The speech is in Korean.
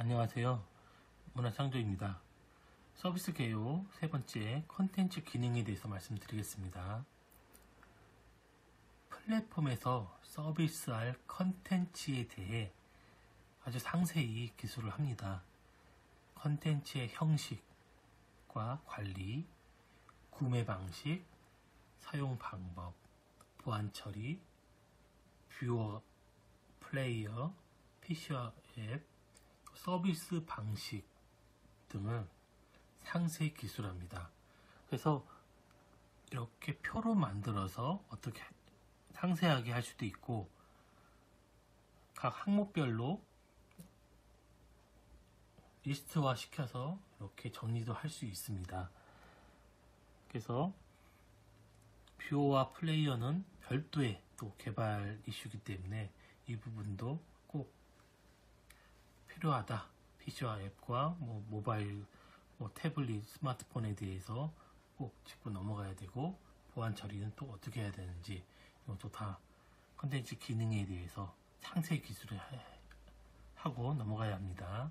안녕하세요. 문화창조입니다. 서비스 개요 세 번째 컨텐츠 기능에 대해서 말씀드리겠습니다. 플랫폼에서 서비스할 컨텐츠에 대해 아주 상세히 기술을 합니다. 컨텐츠의 형식과 관리, 구매 방식, 사용 방법, 보안 처리, 뷰어, 플레이어, PC와 앱, 서비스 방식 등을 상세히 기술합니다. 그래서 이렇게 표로 만들어서 어떻게 상세하게 할 수도 있고 각 항목별로 리스트화 시켜서 이렇게 정리도 할 수 있습니다. 그래서 뷰어와 플레이어는 별도의 또 개발 이슈이기 때문에 이 부분도 꼭 필요하다. PC와 앱과 뭐 모바일, 뭐 태블릿, 스마트폰에 대해서 꼭 짚고 넘어가야 되고 보안 처리는 또 어떻게 해야 되는지 이것도 다 컨텐츠 기능에 대해서 상세히 기술을 하고 넘어가야 합니다.